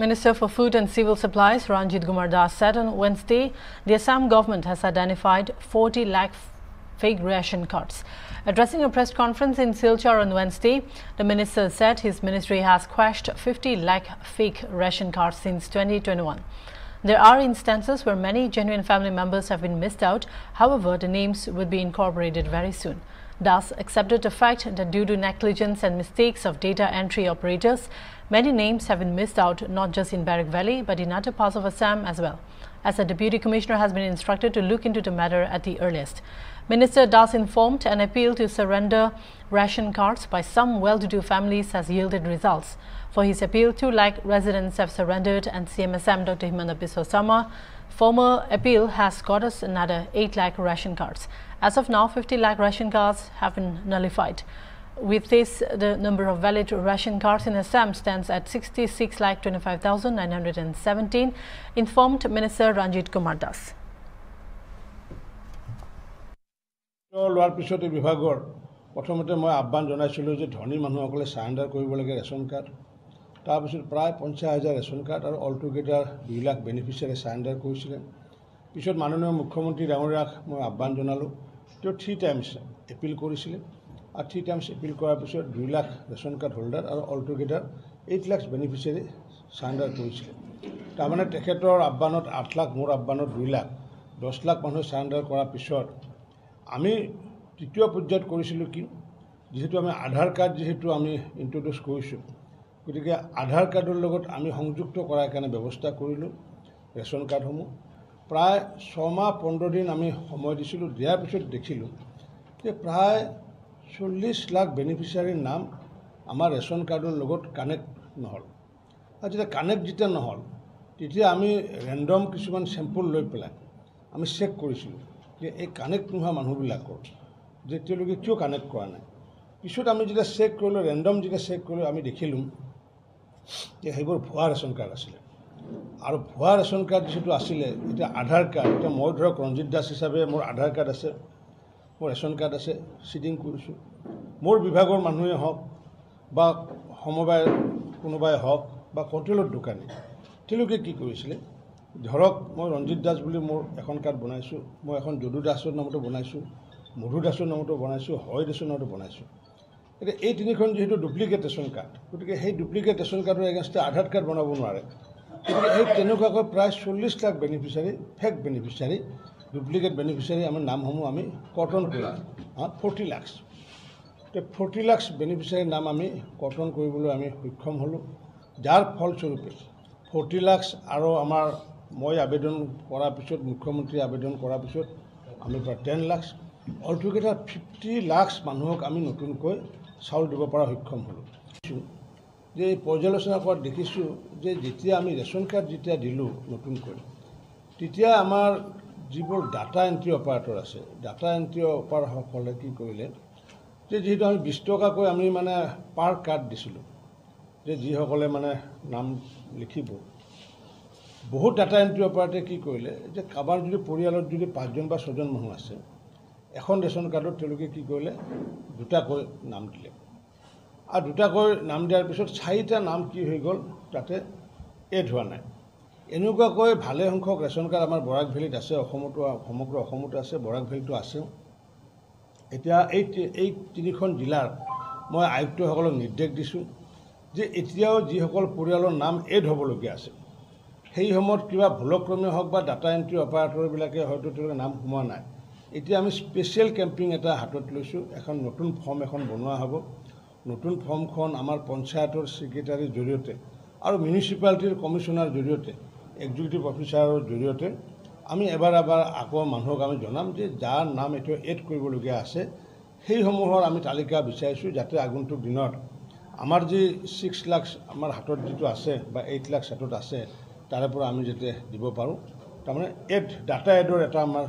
Minister for Food and Civil Supplies Ranjit Kumar Das said on Wednesday the Assam government has identified 40 lakh fake ration cards. Addressing a press conference in Silchar on Wednesday, the minister said his ministry has quashed 50 lakh fake ration cards since 2021. There are instances where many genuine family members have been missed out. However, the names would be incorporated very soon. Das accepted the fact that due to negligence and mistakes of data entry operators, many names have been missed out not just in Barrack Valley but in other parts of Assam as well. As a deputy commissioner has been instructed to look into the matter at the earliest. Minister Das informed an appeal to surrender ration cards by some well-to-do families has yielded results. For his appeal, 2 lakh residents have surrendered and CMSM Dr. Himanta Biswa Sarma former appeal has got us another 8 lakh ration cards. As of now, 50 lakh ration cards have been nullified. With this, the number of valid ration cards in Assam stands at 66 lakh 25,917, informed Minister Ranjit Kumar Das. লোৱাৰ পিছত বিভাগৰ প্ৰথমতে মই আহ্বান জনাইছিলোঁ যে ধনী মানুহসকলে চাৰেণ্ডাৰ কৰিব লাগে ৰেচন কাৰ্ড। তাৰপিছত প্ৰায় পঞ্চাছ হাজাৰ ৰেচন কাৰ্ড আৰু অল টুগেডাৰ দুই লাখ বেনিফিচিয়াৰী চাৰেণ্ডাৰ কৰিছিলে। পিছত মাননীয় মুখ্যমন্ত্ৰী ডাঙৰীয়াক মই আহ্বান জনালোঁ। তেওঁ থ্ৰী টাইমছ এপিল কৰিছিলে। থ্ৰী টাইমছ এপিল কৰাৰ পিছত দুই লাখ ৰেচন কাৰ্ড হোল্ডাৰ আৰু all together eight lakh beneficiary surrender কৰিছিলে। তাৰমানে তেখেতৰ আহ্বানত আঠ লাখ মোৰ আহ্বানত দুই লাখ দহ লাখ মানুহে চাৰেণ্ডাৰ কৰাৰ পিছত আমি তৃতীয় পৰ্যায়ত কৰিছিলোঁ কি যিহেতু আমি আধাৰ কাৰ্ড যিহেতু আমি ইণ্ট্ৰডিউচ কৰিছোঁ গতিকে আধাৰ কাৰ্ডৰ লগত আমি সংযুক্ত কৰাৰ কাৰণে ব্যৱস্থা কৰিলোঁ ৰেচন কাৰ্ডসমূহ প্ৰায় ছমাহ পোন্ধৰ দিন আমি সময় দিছিলোঁ। দিয়াৰ পিছত দেখিলোঁ যে প্ৰায় চল্লিছ লাখ বেনিফিচিয়াৰীৰ নাম আমাৰ ৰেচন কাৰ্ডৰ লগত কানেক্ট নহ'ল। আৰু যেতিয়া কানেক্ট যেতিয়া নহ'ল তেতিয়া আমি ৰেণ্ডম কিছুমান চেম্পুল লৈ পেলাই আমি চেক কৰিছিলোঁ যে এই কানেক্ট নোহোৱা মানুহবিলাকৰ যে তেওঁলোকে কিয় কানেক্ট কৰা নাই। পিছত আমি যেতিয়া চেক কৰিলোঁ ৰেণ্ডম যেতিয়া চেক কৰিলোঁ আমি দেখিলোঁ যে সেইবোৰ ভুৱা ৰেচন কাৰ্ড আছিলে। আৰু ভুৱা ৰেচন কাৰ্ড যিটো আছিলে এতিয়া আধাৰ কাৰ্ড এতিয়া মই ধৰক ৰঞ্জিত দাস হিচাপে মোৰ আধাৰ কাৰ্ড আছে। মোৰ ৰেচন কাৰ্ড আছে চিডিং কৰিছোঁ। মোৰ বিভাগৰ মানুহে হওক বা সমবায় কোনোবাই হওক বা হোটেলৰ দোকানী তেওঁলোকে কি কৰিছিলে ধৰক মই ৰঞ্জিত দাস বুলি মোৰ এখন কাৰ্ড বনাইছোঁ মই এখন যদু দাসৰ নামতো বনাইছোঁ মধু দাসৰ নামতো বনাইছোঁ হয় দাসৰ নামতো বনাইছোঁ। এতিয়া এই তিনিখন যিহেতু ডুপ্লিকেট ৰেচন কাৰ্ড গতিকে সেই ডুপ্লিকেট ৰেচন কাৰ্ডৰ এগেইনষ্টে আধাৰ কাৰ্ড বনাব নোৱাৰে। গতিকে সেই তেনেকুৱাকৈ প্ৰায় চল্লিছ lakh beneficiary fake beneficiary duplicate beneficiary আমাৰ নামসমূহ আমি কৰ্তন কৰিলোঁ ফৰ্টি লাক্স এতিয়া ফৰ্টি লাক্স বেনিফিচিয়াৰীৰ নাম আমি কৰ্তন কৰিবলৈ আমি সক্ষম হ'লোঁ। যাৰ ফলস্বৰূপে ফৰ্টি লাক্স আৰু আমাৰ মই আবেদন কৰাৰ পিছত মুখ্যমন্ত্ৰীয়ে আবেদন কৰাৰ পিছত আমি প্ৰায় ten lakhs altogether fifty lakhs মানুহক আমি নতুনকৈ চাউল দিব পৰা সক্ষম হ'লোঁ। যে এই পৰ্যালোচনা কৰাত দেখিছোঁ যে যেতিয়া আমি ৰেচন কাৰ্ড যেতিয়া দিলোঁ নতুনকৈ তেতিয়া আমাৰ যিবোৰ ডাটা এণ্ট্ৰি অপাৰেটৰ আছে ডাটা এণ্ট্ৰি অপাৰেটৰসকলে কি কৰিলে যে যিহেতু আমি বিছ টকাকৈ আমি মানে পাৰ কাৰ্ড দিছিলোঁ যে যিসকলে মানে নাম লিখিব বহুত ডাটা এণ্ট্ৰি অপাৰেটৰে কি কৰিলে যে কাৰোবাৰ যদি পৰিয়ালত যদি পাঁচজন বা ছজন মানুহ আছে এখন ৰেচন কাৰ্ডত তেওঁলোকে কি কৰিলে দুটাকৈ নাম দিলে। আৰু দুটাকৈ নাম দিয়াৰ পিছত চাৰিটা নাম কি হৈ গ'ল তাতে এড হোৱা নাই। এনেকুৱাকৈ ভালে সংখ্যক ৰেচন কাৰ্ড আমাৰ বৰাক ভেলীত আছে অসমতো সমগ্ৰ অসমতো আছে বৰাক ভেলীতো আছে এতিয়া এই এই তিনিখন জিলাৰ মই আয়ুক্তসকলক নিৰ্দেশ দিছোঁ যে এতিয়াও যিসকল পৰিয়ালৰ নাম এড হ'বলগীয়া আছে সেই সময়ত কিবা ভুলক্ৰমে হওক বা ডাটা এণ্ট্ৰি অপাৰেটৰবিলাকে হয়তো তেওঁলোকে নাম সোমোৱা নাই এতিয়া আমি স্পেচিয়েল কেম্পিং এটা হাতত লৈছোঁ এখন নতুন ফৰ্ম এখন বনোৱা হ'ব। নতুন ফৰ্মখন আমাৰ পঞ্চায়তৰ ছেক্ৰেটাৰীৰ জৰিয়তে আৰু মিউনিচিপালিটিৰ কমিশ্যনাৰ জৰিয়তে এক্সিকিউটিভ অফিচাৰৰ জৰিয়তে আমি এবাৰ এবাৰ আকৌ মানুহক আমি জনাম যে যাৰ নাম এতিয়া এড কৰিবলগীয়া আছে সেইসমূহৰ আমি তালিকা বিচাৰিছোঁ যাতে আগন্তুক দিনত আমাৰ যি ছিক্স লাখ আমাৰ হাতত যিটো আছে বা এইট লাখ হাতত আছে তাৰে পৰা আমি যাতে দিব পাৰোঁ। তাৰমানে এড ডাটা এডৰ এটা আমাৰ